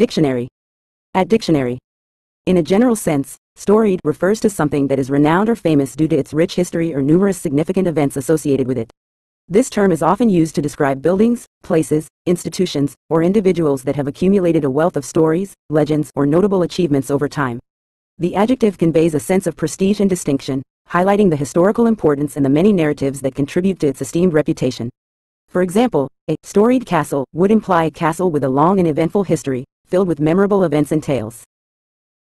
Dictionary. At dictionary. In a general sense, storied refers to something that is renowned or famous due to its rich history or numerous significant events associated with it. This term is often used to describe buildings, places, institutions, or individuals that have accumulated a wealth of stories, legends, or notable achievements over time. The adjective conveys a sense of prestige and distinction, highlighting the historical importance and the many narratives that contribute to its esteemed reputation. For example, a storied castle would imply a castle with a long and eventful history, filled with memorable events and tales.